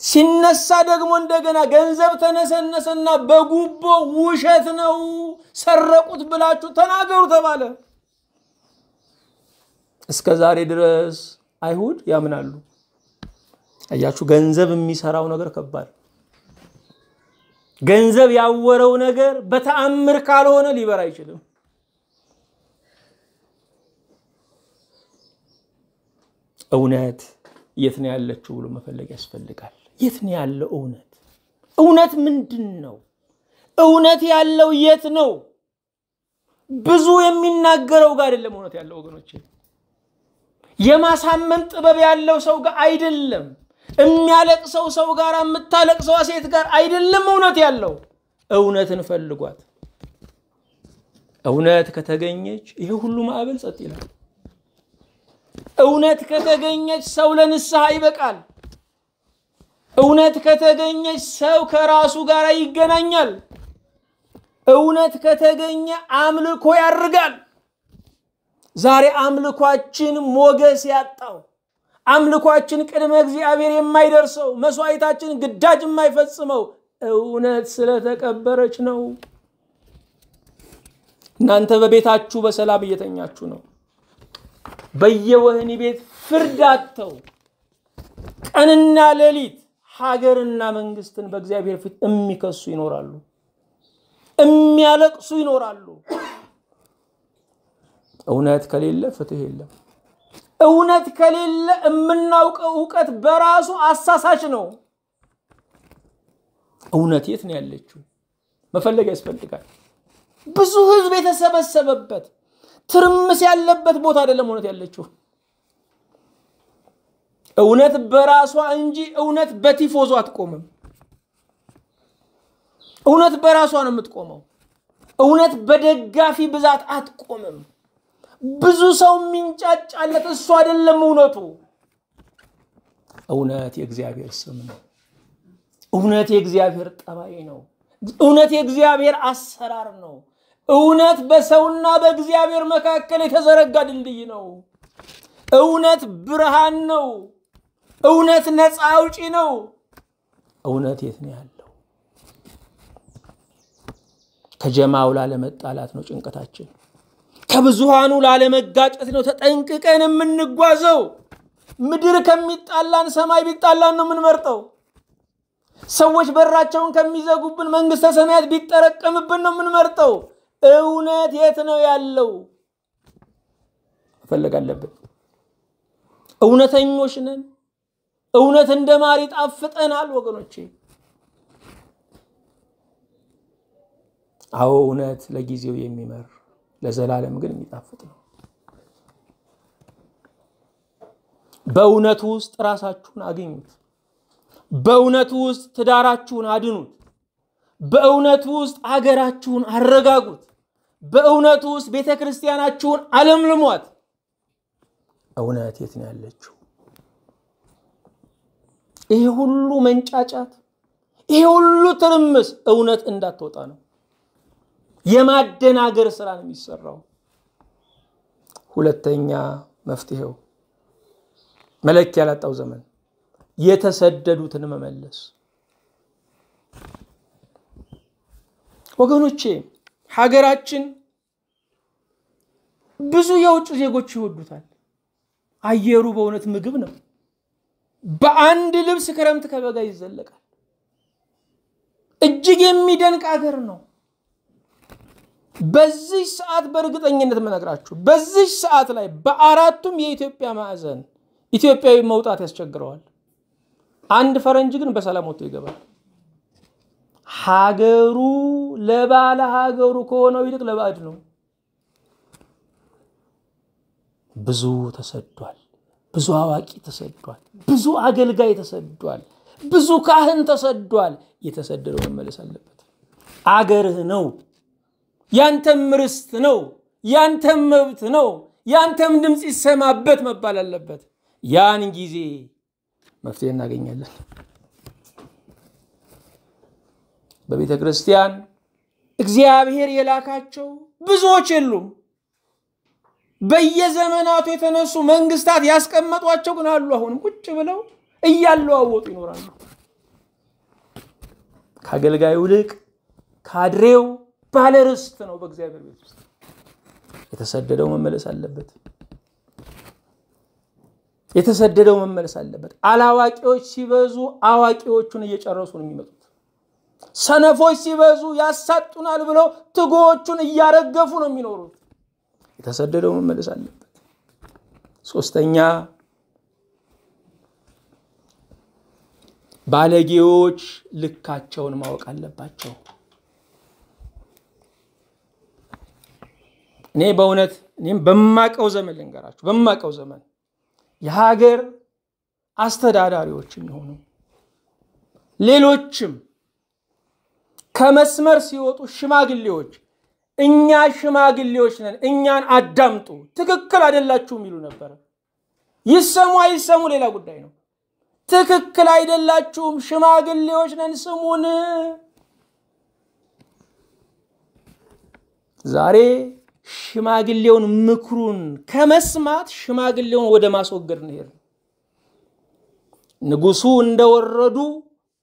ሲነሳ ደግሞ እንደገና ገንዘብ ተነሰነሰና በጉቦ ውሸት ነው ሰረቁት ብላችሁ ተናገሩ ተባለ። እስከ ዛሬ ድረስ አይሁድ ያምናሉ። አያችሁ፣ ገንዘብ የሚሰራው ነገር ከባድ። ገንዘብ ያወረው ነገር በተአምር ካልሆነ ሊበር አይችልም። እውነት የት ነው ያለችው ብሎ መፈለግ ያስፈልጋል። የት ነው ያለው እውነት? እውነት ምንድን ነው? እውነት ያለው የት ነው? ብዙ የሚናገረው ጋር አይደለም እውነት ያለው ወገኖች፣ የማሳመን ጥበብ ያለው ሰው ጋር አይደለም። የሚያለቅሰው ሰው ጋር የምታለቅሰዋ ሴት ጋር አይደለም እውነት ያለው። እውነትን ፈልጓት። እውነት ከተገኘች ይሄ ሁሉ ማዕበል ጸጥ ይላል። እውነት ከተገኘች ሰው ለንስሐ ይበቃል። እውነት ከተገኘች ሰው ከራሱ ጋር ይገናኛል። እውነት ከተገኘ አምልኮ ያርጋል። ዛሬ አምልኳችን ሞገስ ያጣው፣ አምልኳችን ቅድመ እግዚአብሔር የማይደርሰው፣ መስዋዕታችን ግዳጅ የማይፈጽመው እውነት ስለተቀበረች ነው። እናንተ በቤታችሁ በሰላም እየተኛችሁ ነው። በየወህኒ ቤት ፍርድ አጥተው ቀንና ሌሊት ሀገርና መንግስትን በእግዚአብሔር ፊት የሚከሱ ይኖራሉ፣ የሚያለቅሱ ይኖራሉ። እውነት ከሌለ ፍትህ የለም። እውነት ከሌለ የምናውቀው እውቀት በራሱ አሳሳች ነው። እውነት የት ነው ያለችው? መፈለግ ያስፈልጋል። ብዙ ህዝብ የተሰበሰበበት ትርምስ ያለበት ቦታ አይደለም እውነት ያለችው። እውነት በራሷ እንጂ እውነት በቲፎዞ አትቆምም። እውነት በራሷ ነው የምትቆመው። እውነት በደጋፊ ብዛት አትቆምም። ብዙ ሰው የሚንጫጫለት እሱ አይደለም እውነቱ። እውነት የእግዚአብሔር ስም ነው። እውነት የእግዚአብሔር ጠባይ ነው። እውነት የእግዚአብሔር አሰራር ነው። እውነት በሰውና በእግዚአብሔር መካከል የተዘረጋ ድልድይ ነው። እውነት ብርሃን ነው። እውነት ነፃ አውጪ ነው። እውነት የት ነው ያለው? ከጀማው ላለመጣላት ነው ጭንቀታችን። ከብዙሃኑ ላለመጋጨት ነው ተጠንቅቀን የምንጓዘው። ምድር ከሚጣላን ሰማይ ቢጣላን ነው የምንመርጠው። ሰዎች በራቸውን ከሚዘጉብን መንግስተ ሰማያት ቢጠረቀምብን ነው የምንመርጠው። እውነት የት ነው ያለው? መፈለግ አለብን። እውነተኞች ነን። እውነት እንደ ማር ይጣፍጠናል ወገኖቼ። አዎ እውነት ለጊዜው የሚመር ለዘላለም ግን የሚጣፍጥ ነው። በእውነቱ ውስጥ ራሳችሁን አግኙት። በእውነቱ ውስጥ ትዳራችሁን አድኑት። በእውነቱ ውስጥ አገራችሁን አረጋጉት። በእውነቱ ውስጥ ቤተ ክርስቲያናችሁን አለምልሟት። እውነት የት ነው ያለችው? ይሄ ሁሉ መንጫጫት፣ ይሄ ሁሉ ትርምስ እውነት እንዳትወጣ ነው። የማደናገር ስራ ነው የሚሰራው። ሁለተኛ መፍትሄው መለኪያ ያላጣው ዘመን የተሰደዱትን መመለስ። ወገኖቼ ሀገራችን ብዙ የውጭ ዜጎች ይወዱታል። አየሩ በእውነት ምግብ ነው። በአንድ ልብስ ክረምት ከበጋ ይዘለቃል። እጅግ የሚደንቅ አገር ነው። በዚህ ሰዓት በእርግጠኝነት መነግራችሁ በዚህ ሰዓት ላይ በአራቱም የኢትዮጵያ ማዕዘን ኢትዮጵያዊ መውጣት ያስቸግረዋል። አንድ ፈረንጅ ግን በሰላም ወጥቶ ይገባል። ሀገሩ ለባለ ሀገሩ ከሆነው ይልቅ ለባዕድ ነው። ብዙ ተሰዷል። ብዙ አዋቂ ተሰዷል። ብዙ አገልጋይ ተሰዷል። ብዙ ካህን ተሰዷል። የተሰደደው መመለስ አለበት። አገርህ ነው። ያንተም ርስት ነው። ያንተም መብት ነው። ያንተም ድምፅ ይሰማበት መባል አለበት። ያን ጊዜ መፍትሄ እናገኛለን። በቤተ ክርስቲያን እግዚአብሔር የላካቸው ብዙዎች የሉም። በየዘመናቱ የተነሱ መንግስታት ያስቀመጧቸው ግን አሉ። አሁንም ቁጭ ብለው እያለዋወጡ ይኖራሉ። ከአገልጋዩ ይልቅ ካድሬው ባለርስት ነው። በእግዚአብሔር ቤት ውስጥ የተሰደደው መመለስ አለበት። የተሰደደው መመለስ አለበት። አላዋቂዎች ሲበዙ አዋቂዎቹን እየጨረሱ ነው የሚመጡት። ሰነፎች ሲበዙ ያሳጡናል ብለው ትጎዎቹን እያረገፉ ነው የሚኖሩት። የተሰደደው መመለስ አለበት። ሶስተኛ ባለጌዎች ልካቸውን ማወቅ አለባቸው። እኔ በእውነት እኔም በማቀው ዘመን ልንገራችሁ፣ በማቀው ዘመን የሀገር አስተዳዳሪዎች የሚሆኑ ሌሎችም ከመስመር ሲወጡ ሽማግሌዎች እኛ ሽማግሌዎች ነን፣ እኛን አዳምጡ፣ ትክክል አይደላችሁም ይሉ ነበረ። ይሰሙ አይሰሙ ሌላ ጉዳይ ነው። ትክክል አይደላችሁም፣ ሽማግሌዎች ነን፣ ስሙን። ዛሬ ሽማግሌውን ምክሩን ከመስማት ሽማግሌውን ወደ ማስወገድ ነው። ንጉሱ እንደወረዱ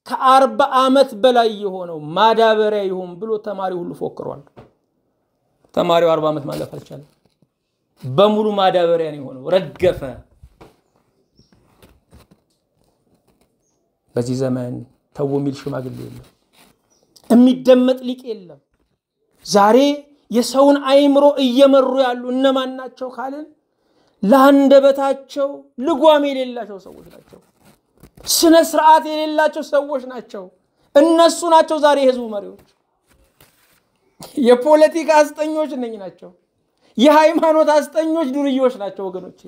ከአርባ ዓመት በላይ የሆነው ማዳበሪያ ይሁን ብሎ ተማሪ ሁሉ ፎክሯል። ተማሪው አርባ ዓመት ማለፍ አልቻለም። በሙሉ ማዳበሪያ ነው የሆነው፣ ረገፈ። በዚህ ዘመን ተው የሚል ሽማግሌ የለም፣ የሚደመጥ ሊቅ የለም። ዛሬ የሰውን አእምሮ እየመሩ ያሉ እነማን ናቸው ካልን ለአንደበታቸው ልጓም የሌላቸው ሰዎች ናቸው። ስነ ስርዓት የሌላቸው ሰዎች ናቸው። እነሱ ናቸው ዛሬ የህዝቡ መሪዎች። የፖለቲካ አስጠኞች እነኝ ናቸው። የሃይማኖት አስጠኞች ዱርዬዎች ናቸው ወገኖች።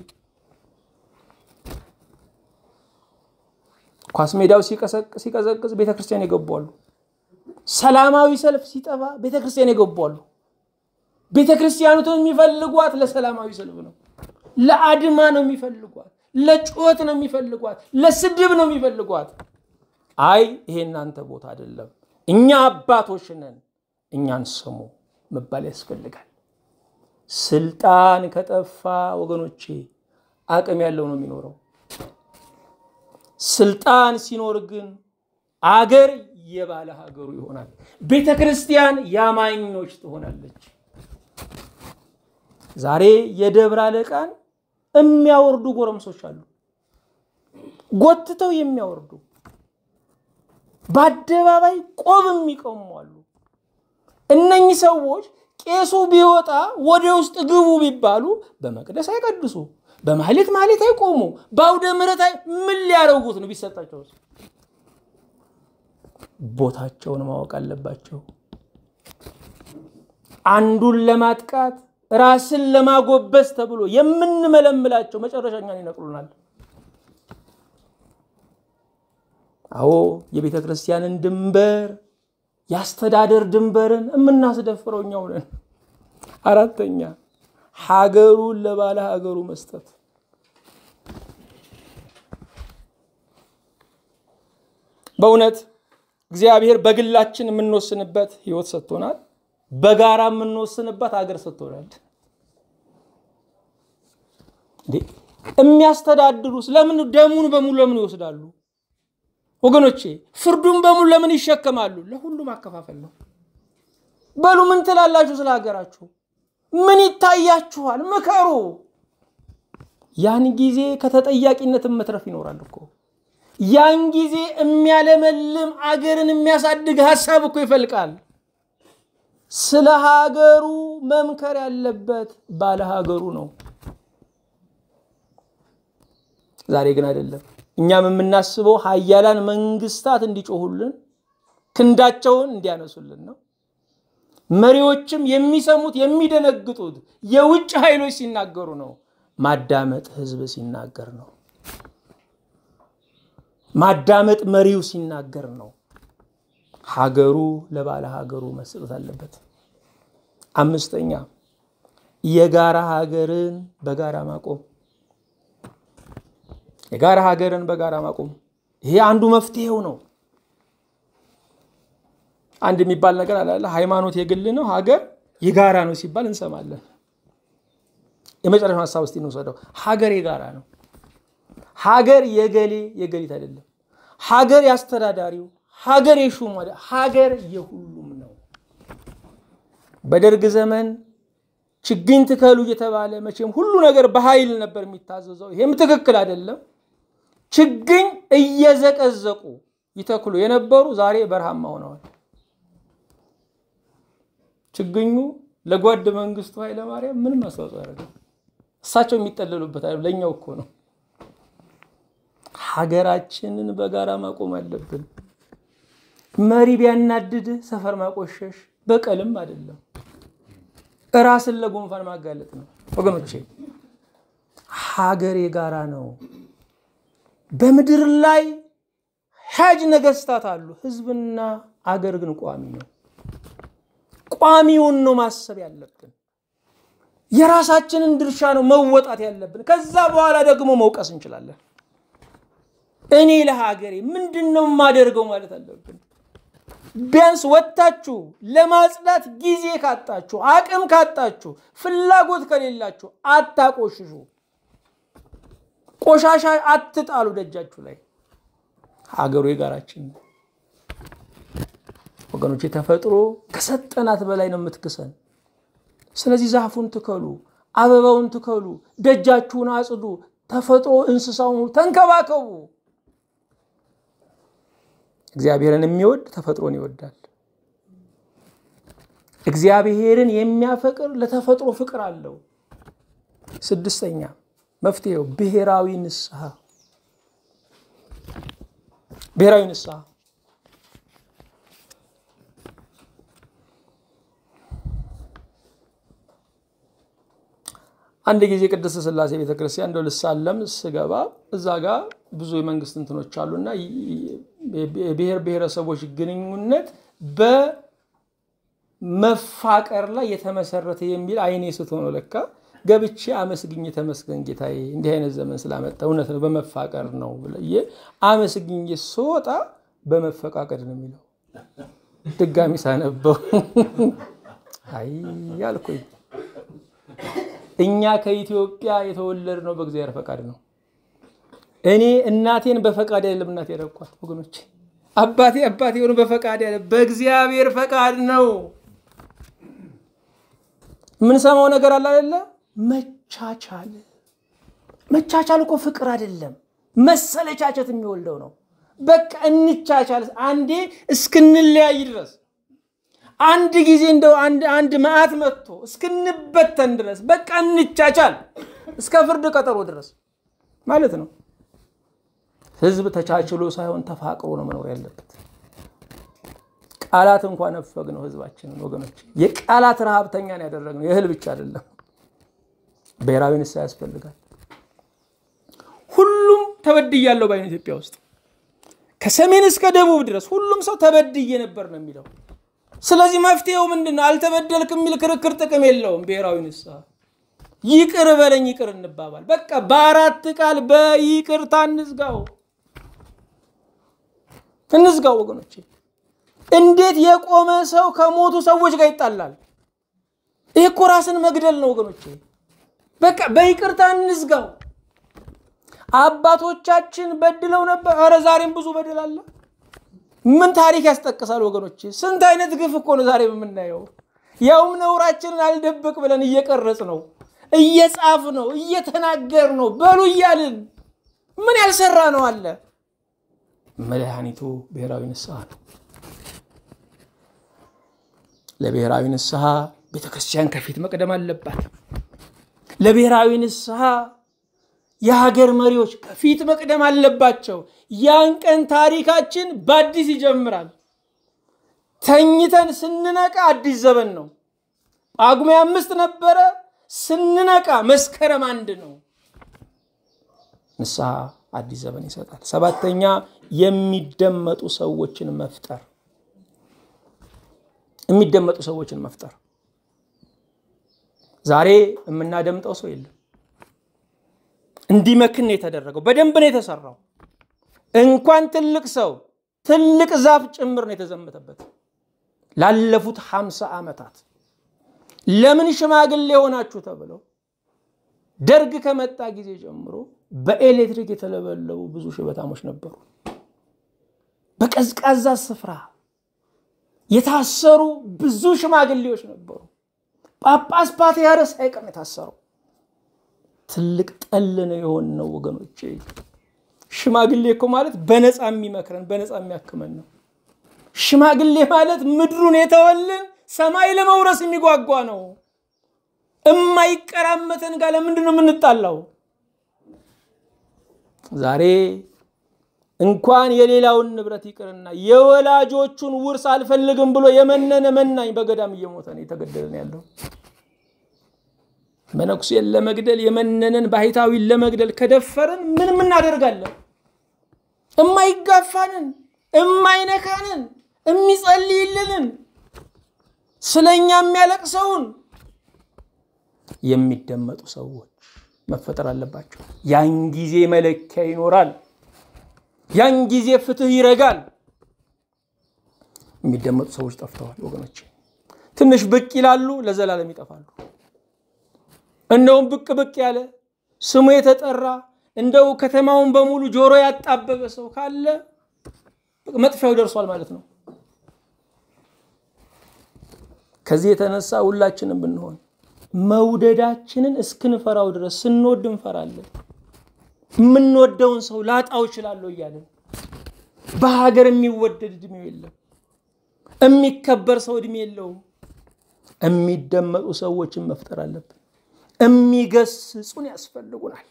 ኳስ ሜዳው ሲቀዘቅዝ ቤተክርስቲያን የገቧሉ። ሰላማዊ ሰልፍ ሲጠፋ ቤተክርስቲያን የገቧሉ። ቤተክርስቲያኑትን የሚፈልጓት ለሰላማዊ ሰልፍ ነው። ለአድማ ነው የሚፈልጓት። ለጩኸት ነው የሚፈልጓት። ለስድብ ነው የሚፈልጓት። አይ ይሄ እናንተ ቦታ አይደለም፣ እኛ አባቶች ነን፣ እኛን ስሙ መባል ያስፈልጋል። ስልጣን ከጠፋ ወገኖቼ አቅም ያለው ነው የሚኖረው። ስልጣን ሲኖር ግን አገር የባለ ሀገሩ ይሆናል። ቤተ ክርስቲያን ያማኞች ትሆናለች። ዛሬ የደብረ አለቃን የሚያወርዱ ጎረምሶች አሉ። ጎትተው የሚያወርዱ በአደባባይ ቆብ የሚቀሙ አሉ። እነኚህ ሰዎች ቄሱ ቢወጣ ወደ ውስጥ ግቡ ቢባሉ በመቅደስ አይቀድሱ፣ በማህሌት ማህሌት አይቆሙ፣ በአውደ ምሕረት ምን ሊያደርጉት ነው? ቢሰጣቸው ቦታቸውን ማወቅ አለባቸው። አንዱን ለማጥቃት ራስን ለማጎበስ ተብሎ የምንመለምላቸው መጨረሻ እኛን ይነቅሉናል። አዎ የቤተ ክርስቲያንን ድንበር የአስተዳደር ድንበርን የምናስደፍረው እኛው ነን። አራተኛ ሀገሩን ለባለ ሀገሩ መስጠት። በእውነት እግዚአብሔር በግላችን የምንወስንበት ህይወት ሰጥቶናል። በጋራ የምንወስንበት ሀገር ሰጥቶናል። የሚያስተዳድሩስ ለምን ደሙን በሙሉ ለምን ይወስዳሉ? ወገኖቼ ፍርዱን በሙሉ ለምን ይሸከማሉ? ለሁሉም አከፋፈል ነው። በሉ ምን ትላላችሁ ስለ ሀገራችሁ? ምን ይታያችኋል? ምከሩ። ያን ጊዜ ከተጠያቂነት መትረፍ ይኖራል እኮ። ያን ጊዜ የሚያለመልም አገርን የሚያሳድግ ሀሳብ እኮ ይፈልቃል። ስለ ሀገሩ መምከር ያለበት ባለ ሀገሩ ነው። ዛሬ ግን አይደለም። እኛም የምናስበው ሀያላን መንግስታት እንዲጮሁልን ክንዳቸውን እንዲያነሱልን ነው። መሪዎችም የሚሰሙት የሚደነግጡት የውጭ ኃይሎች ሲናገሩ ነው። ማዳመጥ ህዝብ ሲናገር ነው። ማዳመጥ መሪው ሲናገር ነው። ሀገሩ ለባለ ሀገሩ መስጠት አለበት። አምስተኛ የጋራ ሀገርን በጋራ ማቆም የጋራ ሀገርን በጋራ ማቆም ይሄ አንዱ መፍትሄው ነው። አንድ የሚባል ነገር አላለ። ሃይማኖት የግል ነው፣ ሀገር የጋራ ነው ሲባል እንሰማለን። የመጨረሻው ሀሳብ ውስጥ እንውሰደው። ሀገር የጋራ ነው። ሀገር የገሌ የገሊት አይደለም። ሀገር ያስተዳዳሪው፣ ሀገር የሹሙ፣ ሀገር የሁሉም ነው። በደርግ ዘመን ችግኝ ትከሉ እየተባለ መቼም ሁሉ ነገር በኃይል ነበር የሚታዘዘው። ይሄም ትክክል አይደለም። ችግኝ እየዘቀዘቁ ይተክሉ የነበሩ ዛሬ በረሃማ ሆነዋል። ችግኙ ለጓድ መንግስቱ ኃይለማርያም ምንም አስተዋጽኦ ያደርጋል። እሳቸው የሚጠለሉበት ለእኛው እኮ ነው። ሀገራችንን በጋራ ማቆም አለብን። መሪ ቢያናድድህ ሰፈር ማቆሸሽ በቀልም አይደለም፣ ራስን ለጉንፋን ማጋለጥ ነው። ወገኖቼ ሀገር የጋራ ነው። በምድር ላይ ሀጅ ነገስታት አሉ። ህዝብና አገር ግን ቋሚ ነው። ቋሚውን ነው ማሰብ ያለብን። የራሳችንን ድርሻ ነው መወጣት ያለብን። ከዛ በኋላ ደግሞ መውቀስ እንችላለን። እኔ ለሀገሬ ምንድን ነው የማደርገው ማለት አለብን። ቢያንስ ወጥታችሁ ለማጽዳት ጊዜ ካጣችሁ፣ አቅም ካጣችሁ፣ ፍላጎት ከሌላችሁ አታቆሽሹ። ቆሻሻ አትጣሉ ደጃችሁ ላይ። ሀገሩ የጋራችን ወገኖች። ተፈጥሮ ከሰጠናት በላይ ነው የምትክሰን። ስለዚህ ዛፉን ትከሉ፣ አበባውን ትከሉ፣ ደጃችሁን አጽዱ፣ ተፈጥሮ እንስሳውን ተንከባከቡ። እግዚአብሔርን የሚወድ ተፈጥሮን ይወዳል። እግዚአብሔርን የሚያፈቅር ለተፈጥሮ ፍቅር አለው። ስድስተኛ መፍትሄው ብሔራዊ ንስሐ። ብሔራዊ ንስሐ አንድ ጊዜ ቅድስት ሥላሴ ቤተክርስቲያን እንደው ልሳለም ስገባ እዛ ጋር ብዙ የመንግስት እንትኖች አሉና የብሔር ብሔረሰቦች ግንኙነት በመፋቀር ላይ የተመሰረተ የሚል አይኔ ስትሆነ ለካ። ገብቼ አመስግኝ ተመስገን ጌታዬ እንዲህ አይነት ዘመን ስላመጣ እውነት ነው በመፋቀር ነው ብዬ አመስግኝ ስወጣ በመፈቃቀድ ነው የሚለው። ድጋሚ ሳነበው። አይ ያልኩኝ እኛ ከኢትዮጵያ የተወለድ ነው በእግዚአብሔር ፈቃድ ነው። እኔ እናቴን በፈቃድ አይደለም እናቴ ያደረኳት ወገኖች፣ አባቴ አባቴ ሆኖ በፈቃድ ያለ በእግዚአብሔር ፈቃድ ነው። የምንሰማው ነገር አለ አይደለ? መቻቻል መቻቻል እኮ ፍቅር አይደለም፣ መሰለቻቸት የሚወልደው ነው። በቃ እንቻቻል አንዴ እስክንለያይ ድረስ አንድ ጊዜ እንደው አንድ መዓት መጥቶ እስክንበተን ድረስ በቃ እንቻቻል እስከ ፍርድ ቀጠሮ ድረስ ማለት ነው። ህዝብ ተቻችሎ ሳይሆን ተፋቅሮ ነው መኖር ያለበት። ቃላት እንኳን ነፈግ ነው ህዝባችንን ወገኖች፣ የቃላት ረሃብተኛን ያደረግነው የእህል ብቻ አይደለም። ብሔራዊ ንስሐ ያስፈልጋል። ሁሉም ተበድያለሁ ባይነ ኢትዮጵያ ውስጥ ከሰሜን እስከ ደቡብ ድረስ ሁሉም ሰው ተበድዬ ነበር ነው የሚለው። ስለዚህ መፍትሄው ምንድን ነው? አልተበደልክ የሚል ክርክር ጥቅም የለውም። ብሔራዊ ንስሐ ይቅር በለኝ ይቅር እንባባል። በቃ በአራት ቃል በይቅርታ እንዝጋው እንዝጋው ወገኖች። እንዴት የቆመ ሰው ከሞቱ ሰዎች ጋር ይጣላል? ይህ እኮ ራስን መግደል ነው ወገኖች። በቃ በይቅርታ እንዝጋው። አባቶቻችን በድለው ነበር። ኧረ ዛሬም ብዙ በደል አለ። ምን ታሪክ ያስጠቅሳል ወገኖች? ስንት አይነት ግፍ እኮ ነው ዛሬ የምናየው። ያውም ነውራችንን አልደብቅ ብለን እየቀረጽ ነው፣ እየጻፍ ነው፣ እየተናገር ነው፣ በሉ እያልን ምን ያልሰራ ነው አለ። መድኃኒቱ ብሔራዊ ንስሐ ነው። ለብሔራዊ ንስሐ ቤተ ከፊት መቅደም አለባት። ለብሔራዊ ንስሐ የሀገር መሪዎች ከፊት መቅደም አለባቸው። ያን ቀን ታሪካችን በአዲስ ይጀምራል። ተኝተን ስንነቃ አዲስ ዘመን ነው። ጳጉሜ አምስት ነበረ፣ ስንነቃ መስከረም አንድ ነው። ንስሐ አዲስ ዘመን ይሰጣል። ሰባተኛ የሚደመጡ ሰዎችን መፍጠር የሚደመጡ ሰዎችን መፍጠር። ዛሬ የምናደምጠው ሰው የለም። እንዲመክን ነው የተደረገው። በደንብ ነው የተሰራው። እንኳን ትልቅ ሰው ትልቅ ዛፍ ጭምር ነው የተዘመተበት። ላለፉት ሀምሳ ዓመታት ለምን ሽማግሌ ሆናችሁ ተብለው ደርግ ከመጣ ጊዜ ጀምሮ በኤሌክትሪክ የተለበለቡ ብዙ ሽበታሞች ነበሩ። በቀዝቃዛ ስፍራ የታሰሩ ብዙ ሽማግሌዎች ነበሩ። ጳጳስ ፓትርያርክ ሳይቀር የታሰረው። ትልቅ ጠል ነው የሆነው ወገኖቼ። ሽማግሌ እኮ ማለት በነፃ የሚመክረን በነፃ የሚያክመን ነው። ሽማግሌ ማለት ምድሩን የተወልን ሰማይ ለመውረስ የሚጓጓ ነው። እማይቀራመተን ጋር ለምንድን ነው የምንጣላው? ዛሬ እንኳን የሌላውን ንብረት ይቅርና የወላጆቹን ውርስ አልፈልግም ብሎ የመነነ መናኝ በገዳም እየሞተ ነው የተገደለ ነው ያለው። መነኩሴን ለመግደል የመነነን ባህታዊን ለመግደል ከደፈርን ምንም እናደርጋለን? እማይጋፋንን፣ እማይነካንን፣ የሚጸልይልንን፣ ስለኛ የሚያለቅሰውን የሚደመጡ ሰዎች መፈጠር አለባቸው። ያን ጊዜ መለኪያ ይኖራል። ያን ጊዜ ፍትህ ይረጋል። የሚደመጡ ሰዎች ጠፍተዋል ወገኖች። ትንሽ ብቅ ይላሉ፣ ለዘላለም ይጠፋሉ። እንደውም ብቅ ብቅ ያለ ስሙ የተጠራ እንደው ከተማውን በሙሉ ጆሮ ያጣበበ ሰው ካለ መጥፊያው ደርሷል ማለት ነው። ከዚህ የተነሳ ሁላችንም ብንሆን መውደዳችንን እስክንፈራው ድረስ ስንወድ እንፈራለን። የምንወደውን ሰው ላጣው እችላለሁ እያለን በሀገር የሚወደድ እድሜው የለም። የሚከበር ሰው እድሜ የለውም። የሚደመጡ ሰዎችን መፍጠር አለብን። የሚገስጹን ያስፈልጉናል።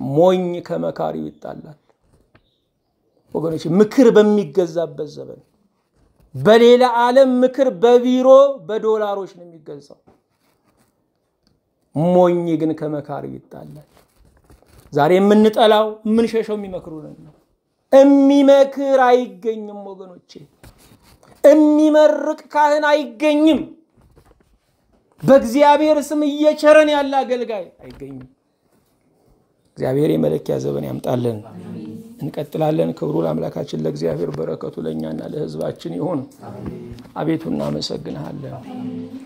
ሞኝ ከመካሪው ይጣላል። ወገኖች ምክር በሚገዛበት ዘመን በሌላ ዓለም ምክር በቢሮ በዶላሮች ነው የሚገዛው። ሞኝ ግን ከመካሪው ይጣላል። ዛሬ የምንጠላው የምንሸሸው የሚመክሩንን ነው። የሚመክር አይገኝም ወገኖቼ። የሚመርቅ ካህን አይገኝም። በእግዚአብሔር ስም እየቸረን ያለ አገልጋይ አይገኝም። እግዚአብሔር የመለኪያ ዘመን ያምጣልን። እንቀጥላለን። ክብሩ ለአምላካችን ለእግዚአብሔር፣ በረከቱ ለእኛና ለሕዝባችን ይሁን። አቤቱ እናመሰግንሃለን።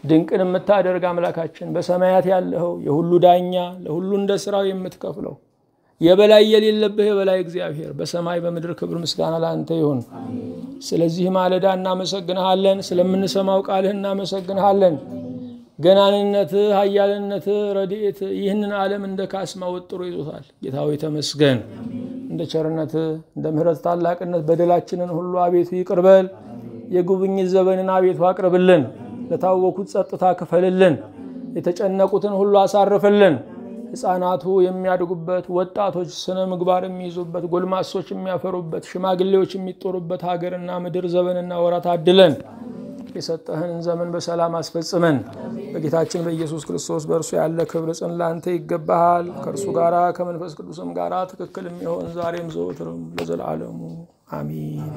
ድንቅን የምታደርግ አምላካችን በሰማያት ያለኸው የሁሉ ዳኛ ለሁሉ እንደ ስራው የምትከፍለው የበላይ የሌለብህ የበላይ እግዚአብሔር በሰማይ በምድር ክብር ምስጋና ለአንተ ይሁን። ስለዚህ ማለዳ እናመሰግንሃለን። ስለምንሰማው ቃልህ እናመሰግንሃለን። ገናንነትህ፣ ኃያልነትህ፣ ረድኤትህ ይህንን ዓለም እንደ ካስማ ወጥሮ ይዞታል። ጌታ ሆይ ተመስገን። እንደ ቸርነትህ እንደ ምሕረት ታላቅነት በደላችንን ሁሉ አቤቱ ይቅርበል። የጉብኝት ዘመንን አቤቱ አቅርብልን። ለታወኩት ጸጥታ ክፈልልን። የተጨነቁትን ሁሉ አሳርፍልን። ሕፃናቱ የሚያድጉበት፣ ወጣቶች ስነ ምግባር የሚይዙበት፣ ጎልማሶች የሚያፈሩበት፣ ሽማግሌዎች የሚጦሩበት ሀገርና ምድር ዘመንና ወራት አድለን። የሰጠህንን ዘመን በሰላም አስፈጽመን። በጌታችን በኢየሱስ ክርስቶስ በእርሱ ያለ ክብር ጽን ላንተ ይገባሃል። ከእርሱ ጋራ ከመንፈስ ቅዱስም ጋራ ትክክል የሚሆን ዛሬም ዘወትርም ለዘላለሙ አሚን።